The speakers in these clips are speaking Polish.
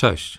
Cześć.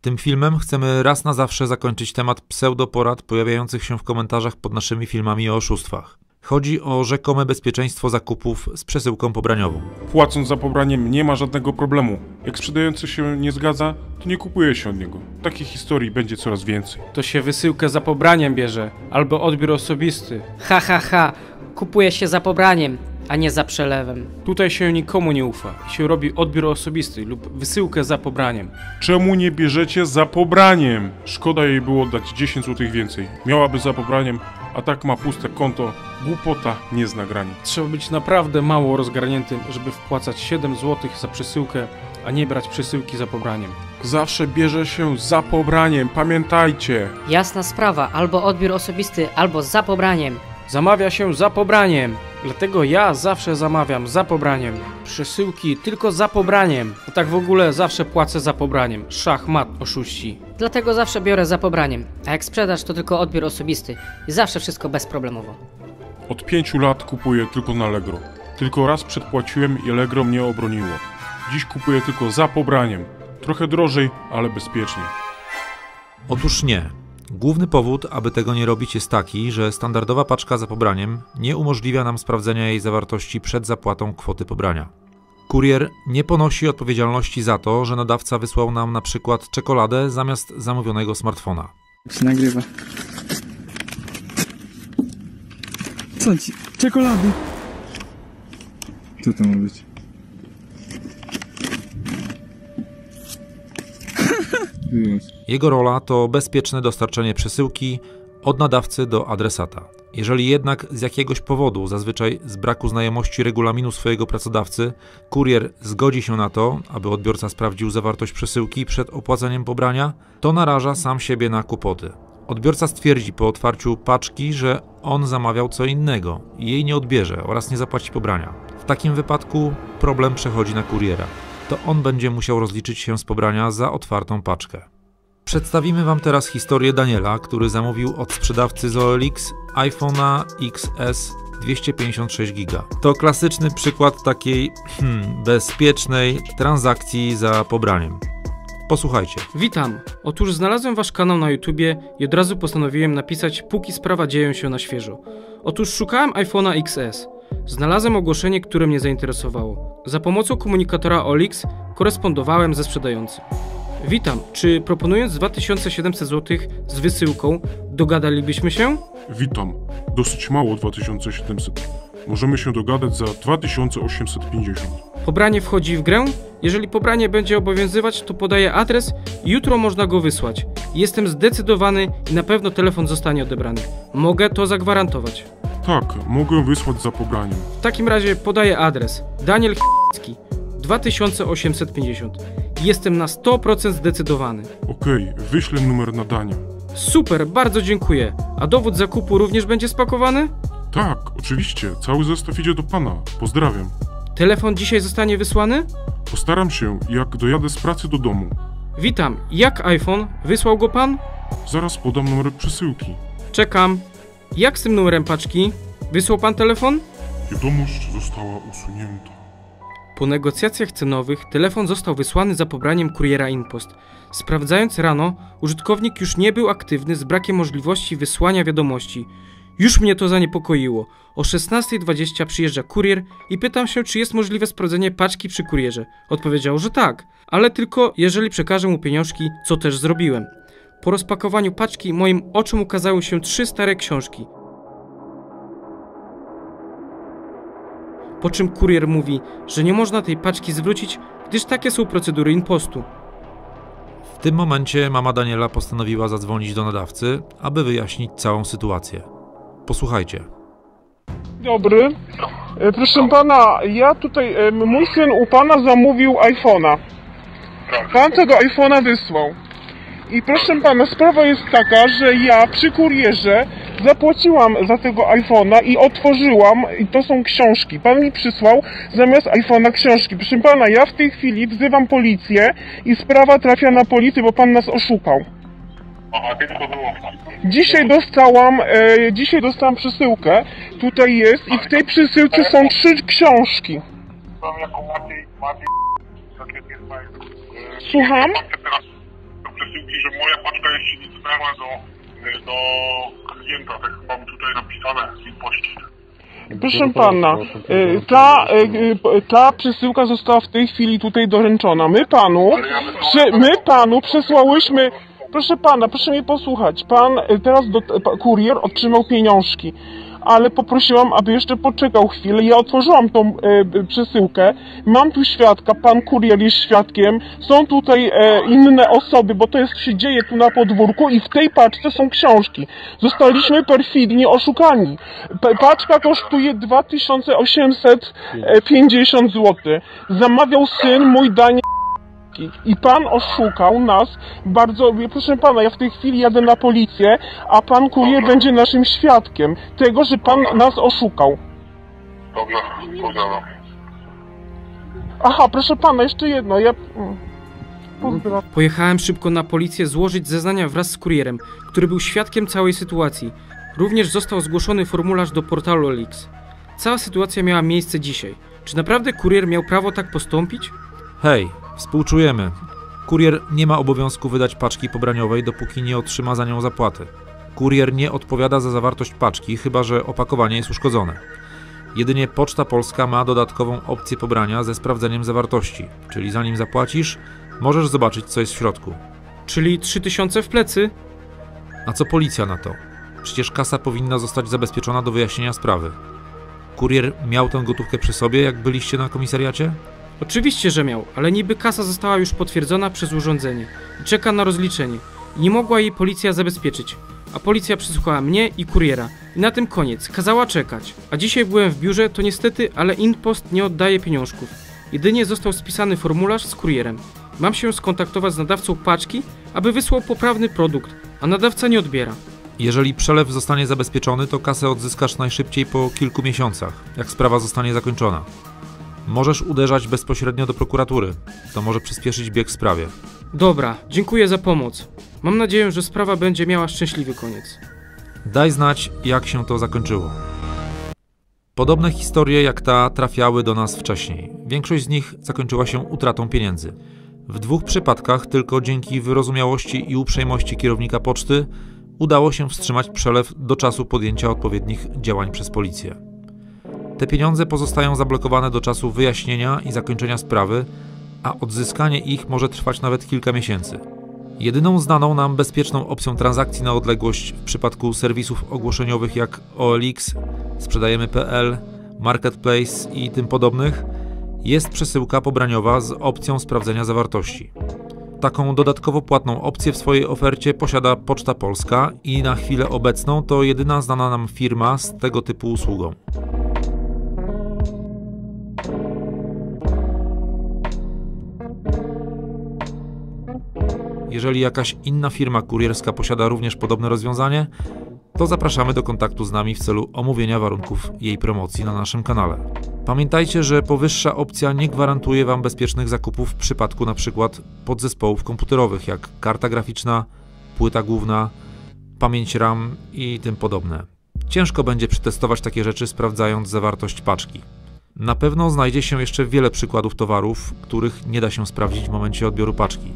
Tym filmem chcemy raz na zawsze zakończyć temat pseudoporad pojawiających się w komentarzach pod naszymi filmami o oszustwach. Chodzi o rzekome bezpieczeństwo zakupów z przesyłką pobraniową. Płacąc za pobraniem nie ma żadnego problemu. Jak sprzedający się nie zgadza, to nie kupuje się od niego. Takich historii będzie coraz więcej. To się wysyłkę za pobraniem bierze, albo odbiór osobisty. Ha, ha, ha. Kupuje się za pobraniem, a nie za przelewem. Tutaj się nikomu nie ufa. Się robi odbiór osobisty lub wysyłkę za pobraniem. Czemu nie bierzecie za pobraniem? Szkoda jej było dać 10 zł więcej. Miałaby za pobraniem, a tak ma puste konto. Głupota nie zna granic. Trzeba być naprawdę mało rozgarniętym, żeby wpłacać 7 zł za przesyłkę, a nie brać przesyłki za pobraniem. Zawsze bierze się za pobraniem, pamiętajcie. Jasna sprawa, albo odbiór osobisty, albo za pobraniem. Zamawia się za pobraniem. Dlatego ja zawsze zamawiam za pobraniem. Przesyłki tylko za pobraniem. A tak w ogóle zawsze płacę za pobraniem. Szach, mat, oszuści. Dlatego zawsze biorę za pobraniem. A jak sprzedaż, to tylko odbiór osobisty. I zawsze wszystko bezproblemowo. Od 5 lat kupuję tylko na Allegro. Tylko raz przedpłaciłem i Allegro mnie obroniło. Dziś kupuję tylko za pobraniem. Trochę drożej, ale bezpieczniej. Otóż nie. Główny powód, aby tego nie robić, jest taki, że standardowa paczka za pobraniem nie umożliwia nam sprawdzenia jej zawartości przed zapłatą kwoty pobrania. Kurier nie ponosi odpowiedzialności za to, że nadawca wysłał nam na przykład czekoladę zamiast zamówionego smartfona. się nagrywa. Co ci? Czekolady. Co to ma być? Jego rola to bezpieczne dostarczenie przesyłki od nadawcy do adresata. Jeżeli jednak z jakiegoś powodu, zazwyczaj z braku znajomości regulaminu swojego pracodawcy, kurier zgodzi się na to, aby odbiorca sprawdził zawartość przesyłki przed opłaceniem pobrania, to naraża sam siebie na kłopoty. Odbiorca stwierdzi po otwarciu paczki, że on zamawiał co innego i jej nie odbierze oraz nie zapłaci pobrania. W takim wypadku problem przechodzi na kuriera. To on będzie musiał rozliczyć się z pobrania za otwartą paczkę. Przedstawimy Wam teraz historię Daniela, który zamówił od sprzedawcy z OLX iPhone'a XS 256 GB. To klasyczny przykład takiej hmm, bezpiecznej transakcji za pobraniem. Posłuchajcie. Witam. Otóż znalazłem wasz kanał na YouTubie i od razu postanowiłem napisać, póki sprawa dzieją się na świeżo. Otóż szukałem iPhone'a XS. Znalazłem ogłoszenie, które mnie zainteresowało. Za pomocą komunikatora OLX korespondowałem ze sprzedającym. Witam. Czy proponując 2700 zł z wysyłką, dogadalibyśmy się? Witam. Dosyć mało 2700. Możemy się dogadać za 2850. Pobranie wchodzi w grę? Jeżeli pobranie będzie obowiązywać, to podaję adres i jutro można go wysłać. Jestem zdecydowany i na pewno telefon zostanie odebrany. Mogę to zagwarantować. Tak, mogę wysłać za pobraniem. W takim razie podaję adres. Daniel Ch**cki 2850. Jestem na 100% zdecydowany. Okej, wyślę numer nadania. Super, bardzo dziękuję. A dowód zakupu również będzie spakowany? Tak, oczywiście, cały zestaw idzie do pana. Pozdrawiam. Telefon dzisiaj zostanie wysłany? Postaram się, jak dojadę z pracy do domu. Witam. Jak iPhone? Wysłał go pan? Zaraz podam numer przesyłki. Czekam. Jak z tym numerem paczki? Wysłał pan telefon? Wiadomość została usunięta. Po negocjacjach cenowych telefon został wysłany za pobraniem kuriera InPost. Sprawdzając rano, użytkownik już nie był aktywny z brakiem możliwości wysłania wiadomości. Już mnie to zaniepokoiło. O 16.20 przyjeżdża kurier i pytam się, czy jest możliwe sprawdzenie paczki przy kurierze. Odpowiedział, że tak, ale tylko jeżeli przekażę mu pieniążki, co też zrobiłem. Po rozpakowaniu paczki moim oczom ukazały się trzy stare książki. Po czym kurier mówi, że nie można tej paczki zwrócić, gdyż takie są procedury impostu. W tym momencie mama Daniela postanowiła zadzwonić do nadawcy, aby wyjaśnić całą sytuację. Posłuchajcie. Dobry. E, Proszę pana, ja tutaj, e, mój syn u pana zamówił iPhone'a. Pan tego iPhone'a wysłał. I proszę pana, sprawa jest taka, że ja przy kurierze zapłaciłam za tego iPhone'a i otworzyłam, i to są książki. Pan mi przysłał zamiast iPhone'a książki. Proszę pana, ja w tej chwili wzywam policję i sprawa trafia na policję, bo pan nas oszukał. Dzisiaj dostałam, e, dzisiaj dostałam przesyłkę, tutaj jest i w tej przesyłce są trzy książki. Jest. Słucham? Przesyłki, że moja paczka jeszcze nie dotarła do, do klienta, tak mam tutaj napisane w impoście. Proszę pana, y, ta, y, y, ta przesyłka została w tej chwili tutaj doręczona. My panu, my panu przesłałyśmy. Proszę pana, proszę mnie posłuchać. Pan teraz do, kurier otrzymał pieniążki, ale poprosiłam, aby jeszcze poczekał chwilę. Ja otworzyłam tą y, przesyłkę. Mam tu świadka, pan kurier jest świadkiem. Są tutaj e, inne osoby, bo to jest się dzieje tu na podwórku i w tej paczce są książki. Zostaliśmy perfidnie oszukani. Pa- Paczka kosztuje 2850 zł. Zamawiał syn mój I pan oszukał nas bardzo. Proszę pana, ja w tej chwili jadę na policję, a pan kurier będzie naszym świadkiem tego, że pan nas oszukał. Dobrze, pozdrawiam. Aha, proszę pana, jeszcze jedno. Ja. Pozdrawiam. Pojechałem szybko na policję złożyć zeznania wraz z kurierem, który był świadkiem całej sytuacji. Również został zgłoszony formularz do portalu Elix. Cała sytuacja miała miejsce dzisiaj. Czy naprawdę kurier miał prawo tak postąpić? Hej, współczujemy. Kurier nie ma obowiązku wydać paczki pobraniowej, dopóki nie otrzyma za nią zapłaty. Kurier nie odpowiada za zawartość paczki, chyba że opakowanie jest uszkodzone. Jedynie Poczta Polska ma dodatkową opcję pobrania ze sprawdzeniem zawartości, czyli zanim zapłacisz, możesz zobaczyć, co jest w środku. Czyli 3000 w plecy? A co policja na to? Przecież kasa powinna zostać zabezpieczona do wyjaśnienia sprawy. Kurier miał tę gotówkę przy sobie, jak byliście na komisariacie? Oczywiście, że miał, ale niby kasa została już potwierdzona przez urządzenie i czeka na rozliczenie. Nie mogła jej policja zabezpieczyć. A policja przesłuchała mnie i kuriera. I na tym koniec, kazała czekać. A dzisiaj byłem w biurze, to niestety, ale Inpost nie oddaje pieniążków. Jedynie został spisany formularz z kurierem. Mam się skontaktować z nadawcą paczki, aby wysłał poprawny produkt, a nadawca nie odbiera. Jeżeli przelew zostanie zabezpieczony, to kasę odzyskasz najszybciej po kilku miesiącach, jak sprawa zostanie zakończona. Możesz uderzać bezpośrednio do prokuratury. To może przyspieszyć bieg w sprawie. Dobra, dziękuję za pomoc. Mam nadzieję, że sprawa będzie miała szczęśliwy koniec. Daj znać, jak się to zakończyło. Podobne historie jak ta trafiały do nas wcześniej. Większość z nich zakończyła się utratą pieniędzy. W dwóch przypadkach tylko dzięki wyrozumiałości i uprzejmości kierownika poczty udało się wstrzymać przelew do czasu podjęcia odpowiednich działań przez policję. Te pieniądze pozostają zablokowane do czasu wyjaśnienia i zakończenia sprawy, a odzyskanie ich może trwać nawet kilka miesięcy. Jedyną znaną nam bezpieczną opcją transakcji na odległość w przypadku serwisów ogłoszeniowych jak OLX, sprzedajemy.pl, Marketplace i tym podobnych jest przesyłka pobraniowa z opcją sprawdzenia zawartości. Taką dodatkowo płatną opcję w swojej ofercie posiada Poczta Polska i na chwilę obecną to jedyna znana nam firma z tego typu usługą. Jeżeli jakaś inna firma kurierska posiada również podobne rozwiązanie, to zapraszamy do kontaktu z nami w celu omówienia warunków jej promocji na naszym kanale. Pamiętajcie, że powyższa opcja nie gwarantuje Wam bezpiecznych zakupów w przypadku np. podzespołów komputerowych jak karta graficzna, płyta główna, pamięć RAM i tym podobne. Ciężko będzie przetestować takie rzeczy sprawdzając zawartość paczki. Na pewno znajdzie się jeszcze wiele przykładów towarów, których nie da się sprawdzić w momencie odbioru paczki.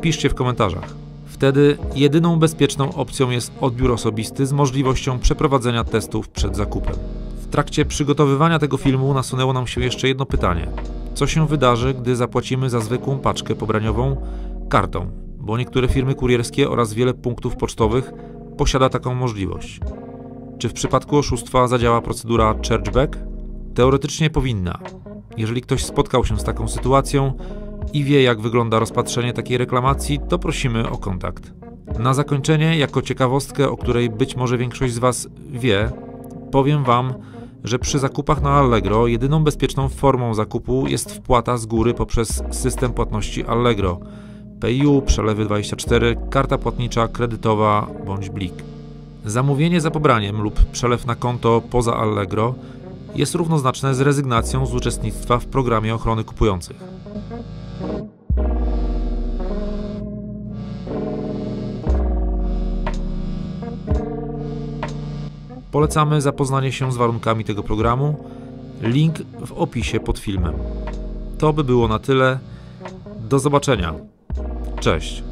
Piszcie w komentarzach. Wtedy jedyną bezpieczną opcją jest odbiór osobisty z możliwością przeprowadzenia testów przed zakupem. W trakcie przygotowywania tego filmu nasunęło nam się jeszcze jedno pytanie. Co się wydarzy, gdy zapłacimy za zwykłą paczkę pobraniową kartą? Bo niektóre firmy kurierskie oraz wiele punktów pocztowych posiada taką możliwość. Czy w przypadku oszustwa zadziała procedura chargeback? Teoretycznie powinna. Jeżeli ktoś spotkał się z taką sytuacją, i wie, jak wygląda rozpatrzenie takiej reklamacji, to prosimy o kontakt. Na zakończenie, jako ciekawostkę, o której być może większość z Was wie, powiem Wam, że przy zakupach na Allegro jedyną bezpieczną formą zakupu jest wpłata z góry poprzez system płatności Allegro. PayU, przelewy 24, karta płatnicza, kredytowa bądź blik. Zamówienie za pobraniem lub przelew na konto poza Allegro jest równoznaczne z rezygnacją z uczestnictwa w programie ochrony kupujących. Polecamy zapoznanie się z warunkami tego programu. Link w opisie pod filmem. To by było na tyle. Do zobaczenia. Cześć.